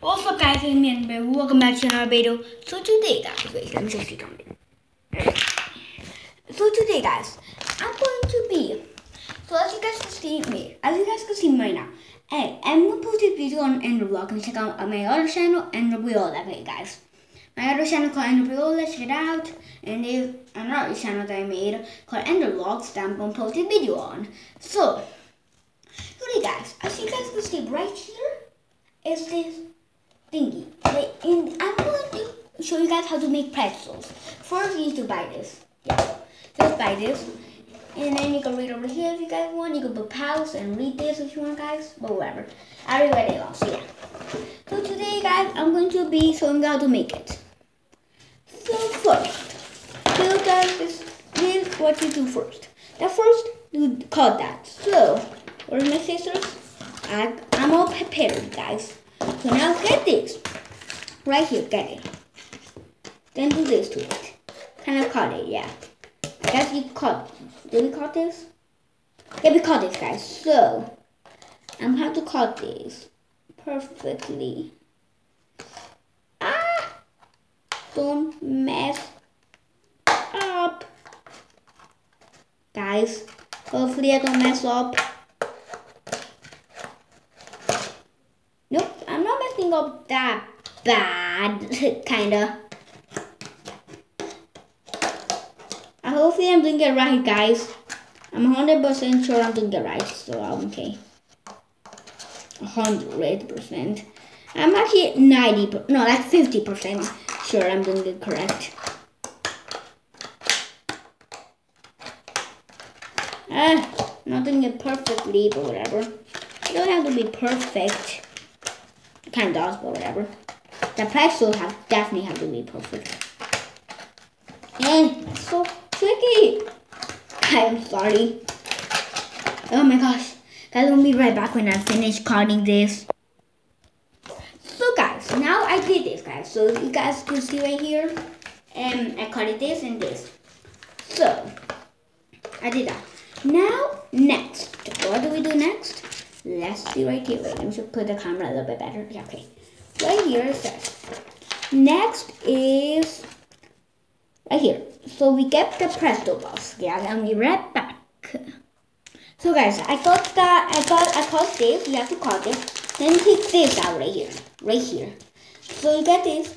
What's up guys, it's me and Bear. Welcome back to another video. So today guys, wait, let me just on it. So today guys, I'm going to be, so as you guys can see me, as you guys can see me right now, hey, I'm gonna post this video on Enderblock and check out uh, my other channel, Enderblock, okay guys. My other channel called Enderblock, check it out. And there's another channel that I made called Enderblogs that I'm gonna post a video on. So, today guys, as you guys can see right here, is this and I'm going to show you guys how to make pretzels. First, you need to buy this. Yeah, just buy this. And then you can read over here if you guys want. You can put pause and read this if you want, guys. But whatever. I already read it all, so yeah. So today, guys, I'm going to be showing you how to make it. So first, so guys, this, is what you do first. The first, you cut that. So, where's my scissors? I, I'm all prepared, guys. So now get this. Right here, get it. Then do this to it. Kind of cut it, yeah. I guess you cut. Did we cut this? Yeah, we cut this, guys. So, I'm going to cut this perfectly. Ah! Don't mess up. Guys, hopefully I don't mess up. Nope, I'm not messing up that bad, kinda. I hopefully I'm doing it right, guys. I'm 100% sure I'm doing it right, so I'm okay. 100%. I'm actually 90, no, like 50% sure I'm doing it correct. Ah, not doing it perfectly, but whatever. You don't have to be perfect kind of does, but whatever. The pretzel have definitely have to be perfect. And so tricky. I'm sorry. Oh my gosh. Guys, I'll be right back when I finish cutting this. So guys, now I did this guys. So you guys can see right here. And um, I it this and this. So I did that. Now next. What do we do next? Let's see right here. Wait, let me just put the camera a little bit better. Yeah, okay. Right here says. Next is right here. So we get the presto balls. Yeah, I'll be right back. So guys, I got that. I got I cut this. You have to call this. Then take this out right here, right here. So you get this.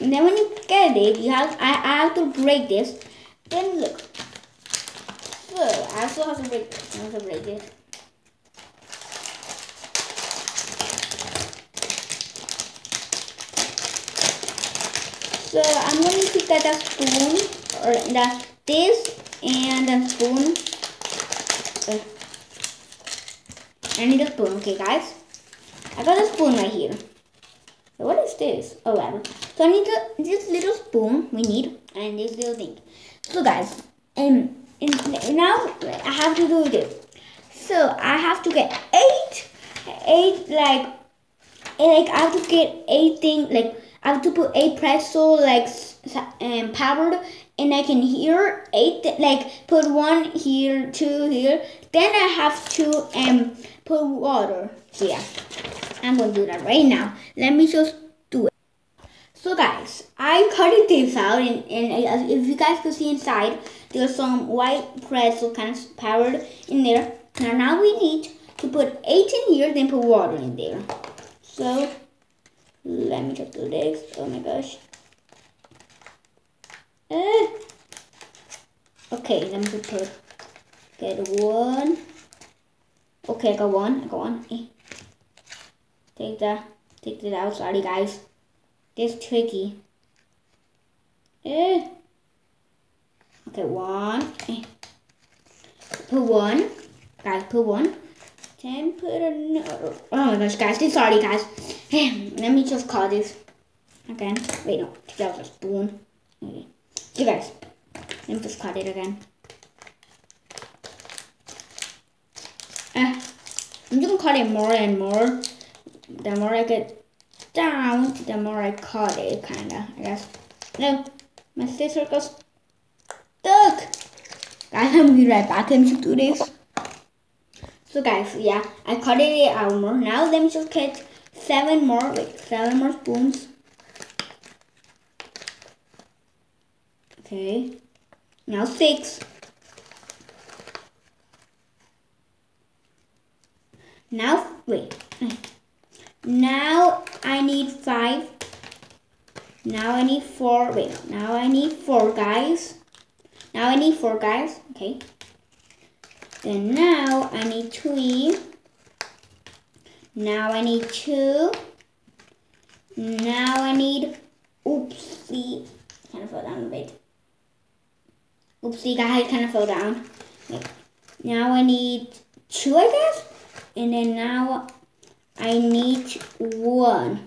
And then when you get it, you have I, I have to break this. Then look. So I also have to break this. I have to break this. So I'm going to get a spoon or the this and a spoon. I need a spoon, okay guys? I got a spoon right here. What is this? Oh whatever. So I need a, this little spoon we need and this little thing. So guys, um, and, and now I have to do this. So I have to get eight, eight like, eh, like I have to get eight things like I have to put eight pretzel like um, powdered and I can here eight like put one here two here. Then I have to um put water here. I'm gonna do that right now. Let me just do it. So guys I cut it this out and, and if you guys can see inside there's some white pretzel kind of powdered in there. Now now we need to put eight in here then put water in there. So let me just do this. Oh my gosh. Uh. Okay, let me put get one. Okay, I got one. I got one. Eh. Take that. Take that out. Sorry, guys. This tricky. Eh. Okay, one. Eh. Put one. Guys, put one. Then put another. Oh my gosh, guys. Sorry, guys. Let me just call this again. Wait, no. That was a spoon. Okay. You guys. Let me just cut it again. Uh, I'm gonna cut it more and more. The more I get down, the more I cut it, kinda, I guess. No, my sister goes stuck. Guys, I'm be right back. Just do this. So guys, yeah, I cut it out more. Now let me just get seven more, wait, seven more spoons. Okay, now six. Now, wait. Now I need five. Now I need four. Wait, now I need four guys. Now I need four guys. Okay. Then now I need three. Now I need two. Now I need, oopsie, kind of fell down a bit. Oopsie, guys, kind of fell down. Now I need two, I guess. And then now I need one.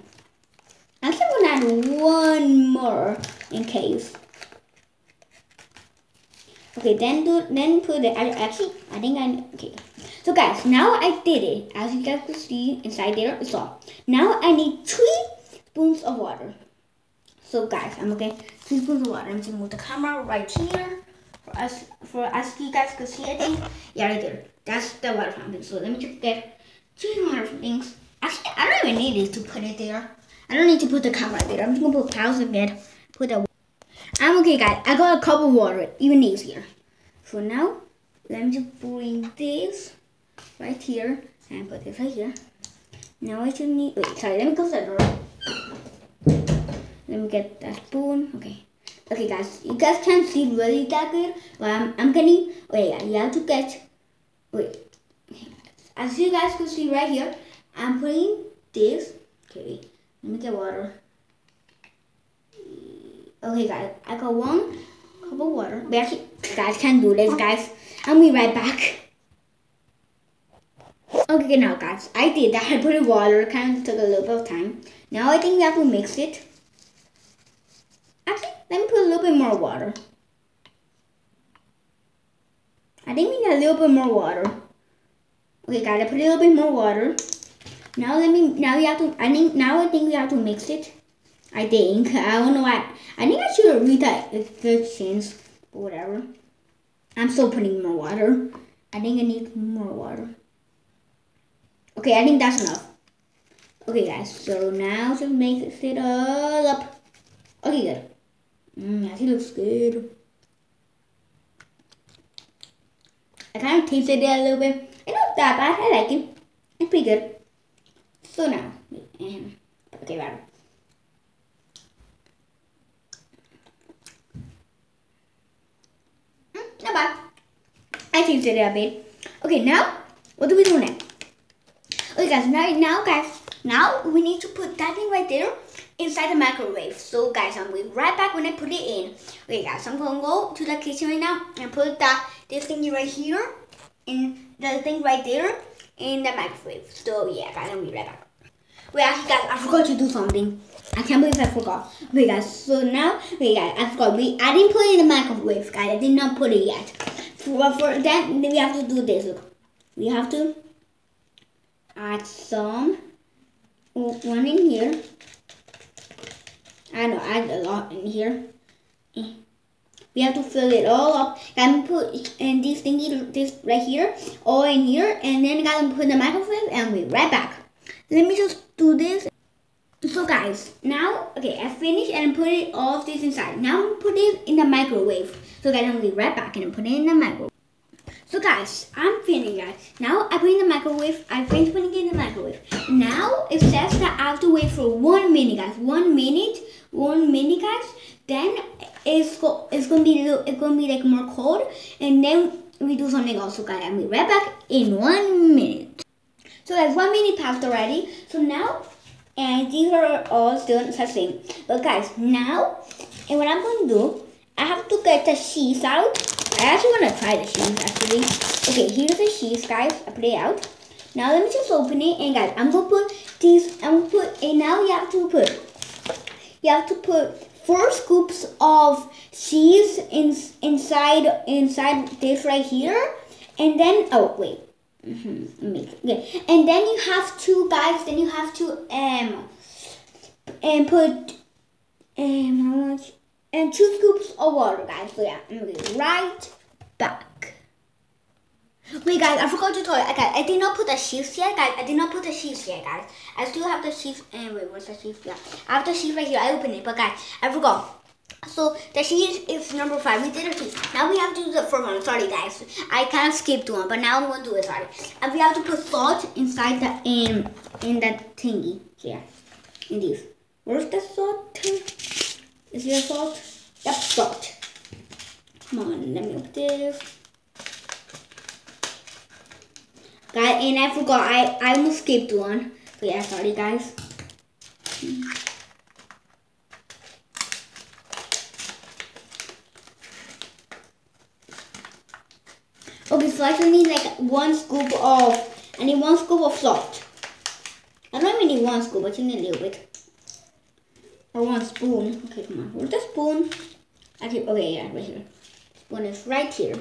Actually, I'm gonna add one more in case. Okay, then do then put it. Actually, I think I need okay. So guys, now I did it. As you guys can see inside there, it's all. now I need three spoons of water. So guys, I'm okay. Three spoons of water. I'm just gonna move the camera right here for us for us you guys can see. I think yeah, right there. That's the water fountain. So let me just get two water things. Actually, I don't even need it to put it there. I don't need to put the camera there. I'm just gonna put pause again. Put the. I'm okay, guys. I got a cup of water. Even easier. So now, let me just bring this right here and put this right here. Now I should need. Wait, sorry. Let me close the door. Let me get that spoon. Okay. Okay, guys. You guys can't see really that good. But I'm, I'm getting. Wait, yeah. You have to get. Wait. As you guys can see right here, I'm putting this. Okay, let me get water. Okay, guys, I got one cup of water. But actually, guys can't do this, guys. I'll be right back. Okay, now, guys, I did that. I put in water. Kind of took a little bit of time. Now I think we have to mix it. Actually, let me put a little bit more water. I think we need a little bit more water. Okay, guys, I put a little bit more water. Now let me. Now we have to. I think now I think we have to mix it. I think. I don't know why. I think I should read that chance. But whatever. I'm still putting more water. I think I need more water. Okay, I think that's enough. Okay, guys. So now just mix it all up. Okay, good. Mmm, actually looks good. I kind of tasted it a little bit. It's not that bad. I like it. It's pretty good. So now, um, okay, right. Mm, not bad. I tasted it a bit. Okay, now, what do we do now? Guys, now, now, guys, now we need to put that thing right there inside the microwave. So, guys, I'm be right back when I put it in. Okay, guys, I'm gonna go to the kitchen right now and put that this thing right here and the thing right there in the microwave. So yeah, guys, I'll be right back. Wait, actually, guys, I forgot to do something. I can't believe I forgot. Wait, guys, so now, wait, guys, I forgot. We, I didn't put it in the microwave, guys. I did not put it yet. For, for that, we have to do this. Look, we have to add some one in here. I know, add a lot in here. Eh, we have to fill it all up. And put and this thingy, this right here, all in here, and then gotta put in the microwave, and we'll right back. Let me just do this. So guys, now okay, I finished and put it all of this inside. Now I'm put it in the microwave. So I'm gonna be right back and put it in the microwave. So guys, I'm finished guys. Now I put in the microwave. I finished putting in the microwave. Now it says that I have to wait for one minute, guys. One minute, one minute, guys. Then it's go it's gonna be little, it's gonna be like more cold, and then we do something else. Guys, I'll be right back in one minute. So guys, one minute passed already. So now, and these are all still the same. But guys, now, and what I'm to do, I have to get the cheese out. I actually want to try the cheese actually. Okay, here's the cheese, guys. I put it out. Now let me just open it, and guys, I'm gonna put these. I'm gonna put, and now you have to put, you have to put four scoops of cheese in, inside inside this right here, and then oh wait, Mm-hmm. Okay. And then you have to, guys. Then you have to um and put um how much and two scoops of water, guys. So yeah, I'm gonna be right back. Wait guys, I forgot to tell you. Okay, I did not put the sheaths yet, guys. I did not put the sheaths yet, guys. I still have the sheaths. And wait, what's the sheath? Yeah, I have the sheath right here. I opened it, but guys, I forgot. So the sheet is number five. We did a sheet. Now we have to do the first one. Sorry guys, I kind of skipped one, but now I'm to do it. Sorry. And we have to put salt inside the in in that thingy here. In these. Where's the salt? Is there salt? Yep, salt. Come on, let me open this. Guys, and I forgot. I I almost skipped one. So yeah, sorry guys. Okay, so I just need like one scoop of, I need one scoop of salt. I don't even need one scoop, I just need a little bit. Or one spoon. Okay, come on. Where's the spoon? Actually, okay, yeah, right here. Spoon is right here.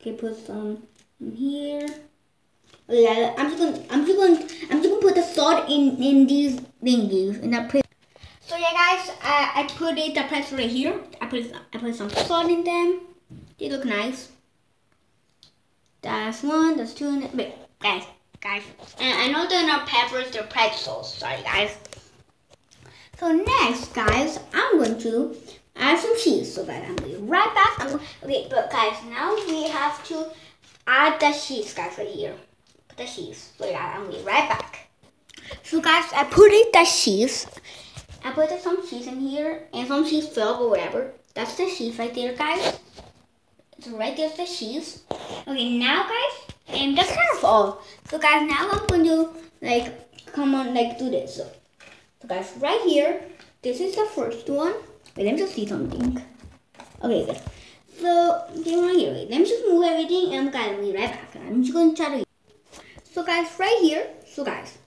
Okay, put some in here. Okay, yeah, I'm just gonna, I'm just gonna, I'm just gonna put the salt in in these thingies in that. place. So yeah, guys, I, I put it the place right here. I put I put some salt in them. They look nice. That's one. That's two. Wait, guys, guys. And I know they're not peppers. They're pretzels. Sorry, guys. So next, guys, I'm going to add some cheese. So that I'm going to be right back. Okay, but guys, now we have to add the cheese, guys, right here. Put the cheese. So I'm going to be right back. So guys, I put in the cheese. I put some cheese in here and some cheese filled or whatever. That's the cheese right there, guys. So right there's the cheese. Okay, now guys, and that's kind of all. So guys, now I'm going to like come on like do this. So, so guys, right here, this is the first one. Wait, let me just see something. Okay, good. So okay, right here. Wait, let me just move everything and guys, I'll be right back. I'm just going to try to. So guys, right here. So guys,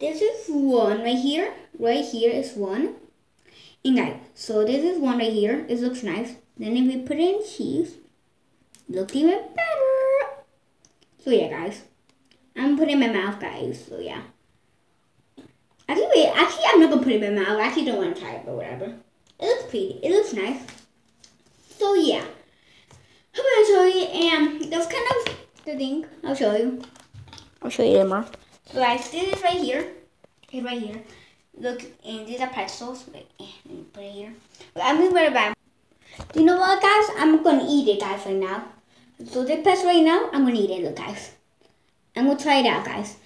this is one right here right here is one and guys so this is one right here it looks nice then if we put in cheese looks even better so yeah guys i'm putting my mouth guys so yeah actually wait actually i'm not gonna put it in my mouth i actually don't want to try it but whatever it looks pretty it looks nice so yeah i'm gonna show you and that's kind of the thing i'll show you i'll show you more so guys, this is right here. Okay, right here. Look, and these are pretzels. Wait, eh, let me put it here. But I'm gonna put it back. Do you know what, guys? I'm gonna eat it, guys, right now. So this pretzel right now, I'm gonna eat it, look, guys. I'm gonna try it out, guys.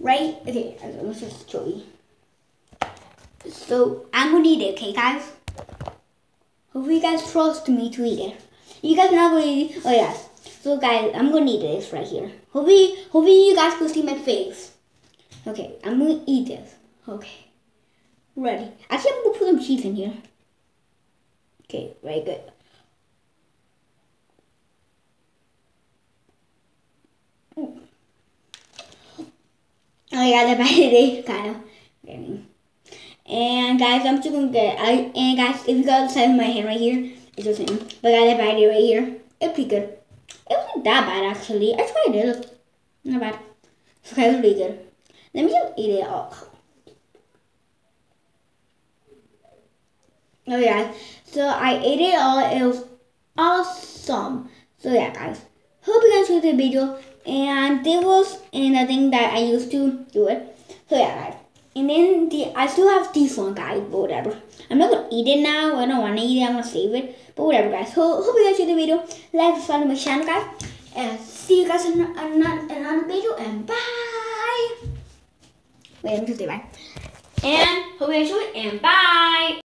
Right? Okay, uh, let's just show you. So I'm gonna eat it, okay, guys? Hope you guys trust me to eat it. You guys not gonna eat it? Oh yes. So guys, I'm gonna eat this right here. Hopefully, hopefully you guys can see my face. Okay, I'm gonna eat this. Okay, ready. Actually, I'm gonna put some cheese in here. Okay, very good. Oh yeah, the battery kind of. And guys, I'm just gonna get. I and guys, if you got size of my hand right here, it's the same. But I got the battery right here. It's pretty good. It wasn't that bad actually. I tried it. Not bad. So guys, really good. Let me just eat it all. Oh yeah, so I ate it all. It was awesome. So yeah, guys. Hope you guys enjoyed the video. And this was another thing that I used to do it. So yeah, guys. And then the I still have this one, guys. But whatever. I'm not gonna eat it now. I don't wanna eat it. I'm gonna save it. But whatever, guys. Ho hope you guys enjoyed the video. Like, subscribe to my channel, guys. And see you guys in another, another video. And bye. Wait, me just say bye. And hope you enjoyed. And bye.